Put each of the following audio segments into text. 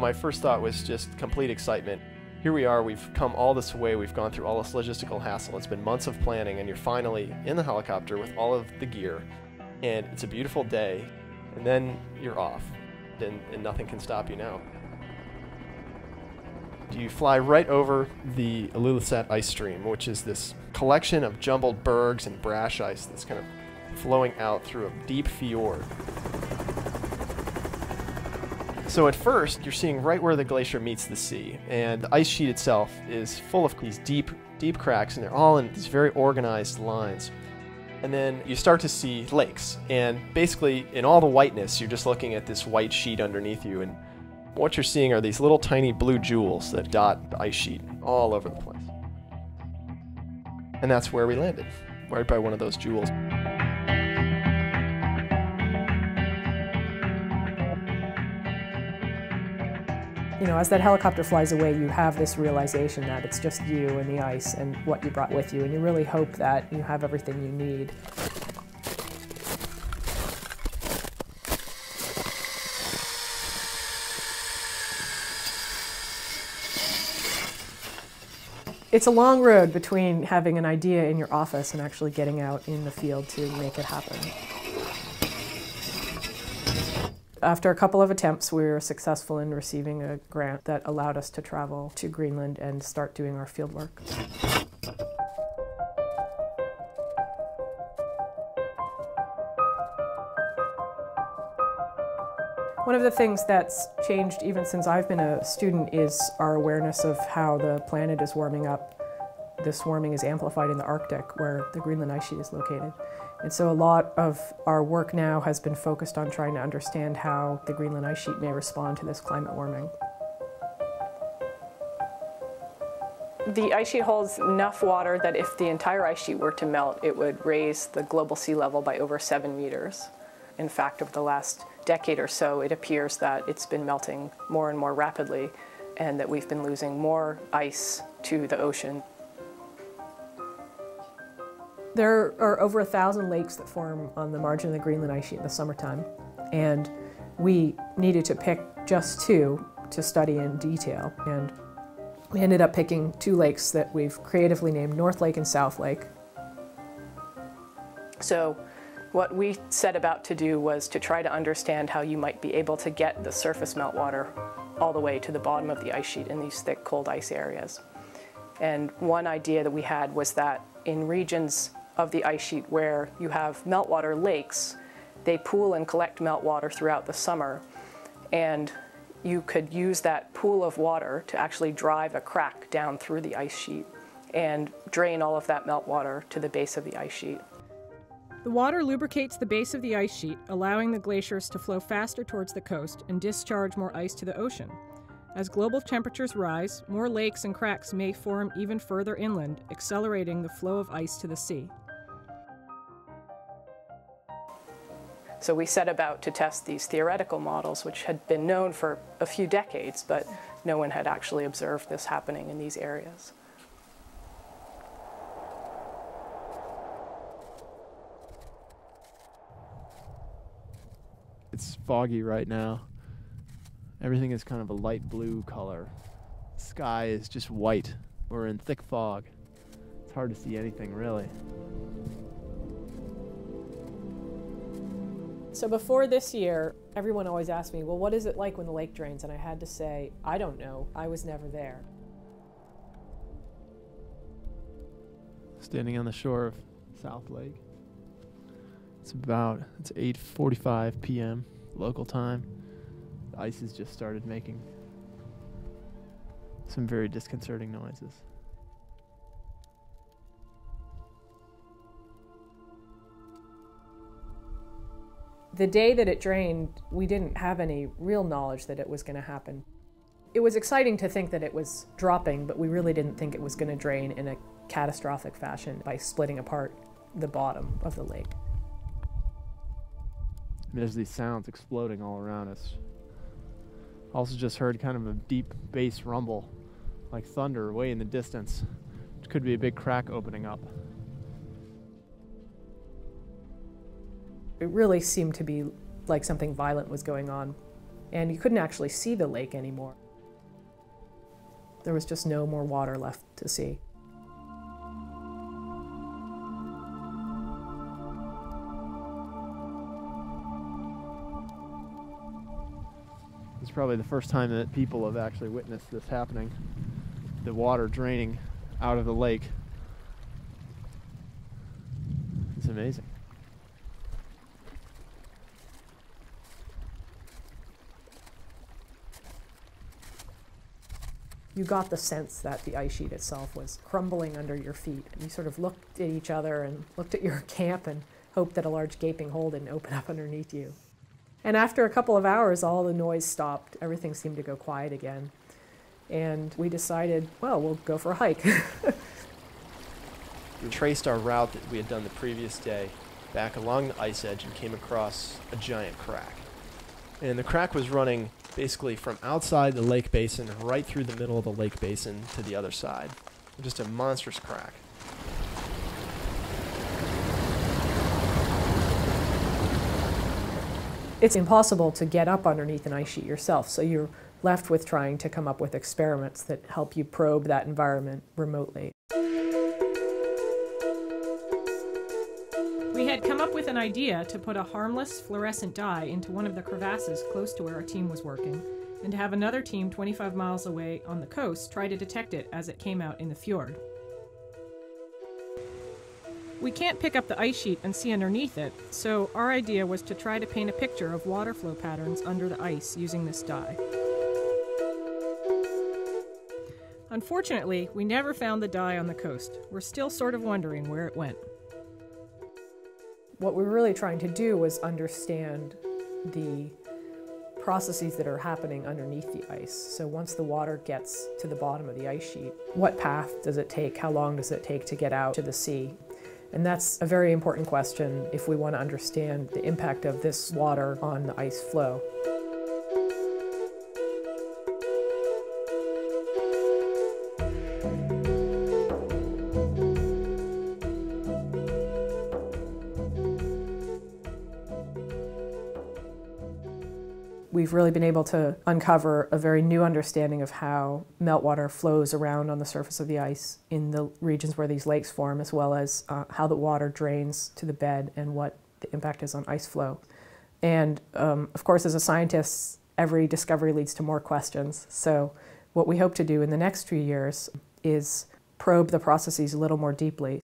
my first thought was just complete excitement. Here we are, we've come all this way, we've gone through all this logistical hassle. It's been months of planning, and you're finally in the helicopter with all of the gear. And it's a beautiful day, and then you're off, and, and nothing can stop you now. You fly right over the Ilulissat ice stream, which is this collection of jumbled bergs and brash ice that's kind of flowing out through a deep fjord. So at first, you're seeing right where the glacier meets the sea, and the ice sheet itself is full of these deep, deep cracks, and they're all in these very organized lines. And then you start to see lakes, and basically, in all the whiteness, you're just looking at this white sheet underneath you, and what you're seeing are these little tiny blue jewels that dot the ice sheet all over the place. And that's where we landed, right by one of those jewels. You know, as that helicopter flies away, you have this realization that it's just you and the ice and what you brought with you, and you really hope that you have everything you need. It's a long road between having an idea in your office and actually getting out in the field to make it happen. After a couple of attempts, we were successful in receiving a grant that allowed us to travel to Greenland and start doing our field work. One of the things that's changed even since I've been a student is our awareness of how the planet is warming up. This warming is amplified in the Arctic, where the Greenland ice sheet is located. And so a lot of our work now has been focused on trying to understand how the Greenland ice sheet may respond to this climate warming. The ice sheet holds enough water that if the entire ice sheet were to melt, it would raise the global sea level by over seven meters. In fact, over the last decade or so, it appears that it's been melting more and more rapidly and that we've been losing more ice to the ocean. There are over a thousand lakes that form on the margin of the Greenland ice sheet in the summertime, and we needed to pick just two to study in detail. And we ended up picking two lakes that we've creatively named North Lake and South Lake. So what we set about to do was to try to understand how you might be able to get the surface meltwater all the way to the bottom of the ice sheet in these thick cold ice areas. And one idea that we had was that in regions of the ice sheet where you have meltwater lakes, they pool and collect meltwater throughout the summer. And you could use that pool of water to actually drive a crack down through the ice sheet and drain all of that meltwater to the base of the ice sheet. The water lubricates the base of the ice sheet, allowing the glaciers to flow faster towards the coast and discharge more ice to the ocean. As global temperatures rise, more lakes and cracks may form even further inland, accelerating the flow of ice to the sea. So we set about to test these theoretical models, which had been known for a few decades, but no one had actually observed this happening in these areas. It's foggy right now. Everything is kind of a light blue color. Sky is just white. We're in thick fog. It's hard to see anything really. So before this year, everyone always asked me, well, what is it like when the lake drains? And I had to say, I don't know. I was never there. Standing on the shore of South Lake. It's about it's 8:45 p.m. local time. The ice has just started making some very disconcerting noises. The day that it drained, we didn't have any real knowledge that it was going to happen. It was exciting to think that it was dropping, but we really didn't think it was going to drain in a catastrophic fashion by splitting apart the bottom of the lake. There's these sounds exploding all around us. Also, just heard kind of a deep bass rumble, like thunder, way in the distance. It could be a big crack opening up. It really seemed to be like something violent was going on. and you couldn't actually see the lake anymore. There was just no more water left to see. It's probably the first time that people have actually witnessed this happening. The water draining out of the lake. It's amazing. You got the sense that the ice sheet itself was crumbling under your feet. And you sort of looked at each other and looked at your camp and hoped that a large gaping hole didn't open up underneath you. And after a couple of hours, all the noise stopped. Everything seemed to go quiet again. And we decided, well, we'll go for a hike. we traced our route that we had done the previous day back along the ice edge and came across a giant crack. And the crack was running basically from outside the lake basin right through the middle of the lake basin to the other side. Just a monstrous crack. It's impossible to get up underneath an ice sheet yourself, so you're left with trying to come up with experiments that help you probe that environment remotely. Had come up with an idea to put a harmless fluorescent dye into one of the crevasses close to where our team was working, and to have another team 25 miles away on the coast try to detect it as it came out in the fjord. We can't pick up the ice sheet and see underneath it, so our idea was to try to paint a picture of water flow patterns under the ice using this dye. Unfortunately, we never found the dye on the coast. We're still sort of wondering where it went. What we were really trying to do was understand the processes that are happening underneath the ice. So once the water gets to the bottom of the ice sheet, what path does it take? How long does it take to get out to the sea? And that's a very important question if we want to understand the impact of this water on the ice flow. We've really been able to uncover a very new understanding of how meltwater flows around on the surface of the ice in the regions where these lakes form, as well as uh, how the water drains to the bed and what the impact is on ice flow. And um, of course, as a scientist, every discovery leads to more questions. So, what we hope to do in the next few years is probe the processes a little more deeply.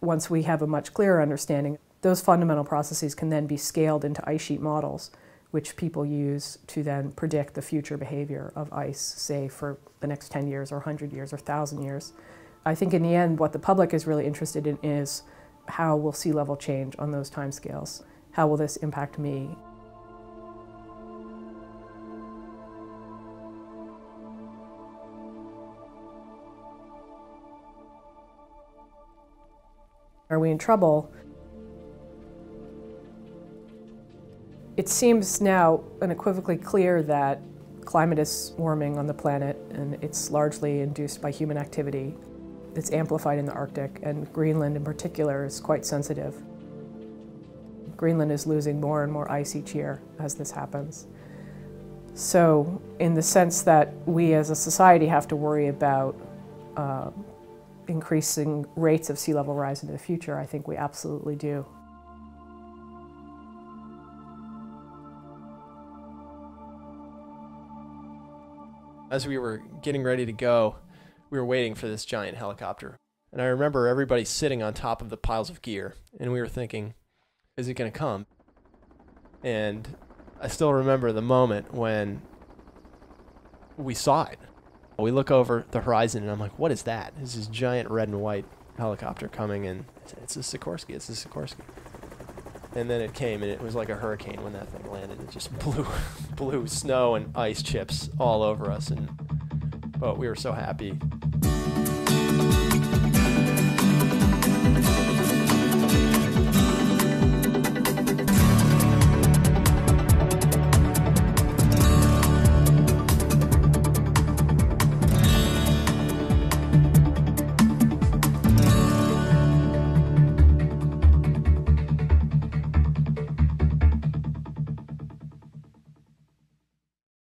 Once we have a much clearer understanding, those fundamental processes can then be scaled into ice sheet models which people use to then predict the future behavior of ice, say for the next 10 years or 100 years or 1,000 years. I think in the end, what the public is really interested in is how will sea level change on those timescales? How will this impact me? Are we in trouble? It seems now unequivocally clear that climate is warming on the planet and it's largely induced by human activity. It's amplified in the Arctic and Greenland in particular is quite sensitive. Greenland is losing more and more ice each year as this happens. So in the sense that we as a society have to worry about uh, increasing rates of sea level rise into the future, I think we absolutely do. As we were getting ready to go, we were waiting for this giant helicopter. And I remember everybody sitting on top of the piles of gear, and we were thinking, is it going to come? And I still remember the moment when we saw it. We look over the horizon, and I'm like, what is that? It's This giant red and white helicopter coming, and it's a Sikorsky. It's a Sikorsky. And then it came, and it was like a hurricane when that thing landed. It just blew, blew snow and ice chips all over us, and but we were so happy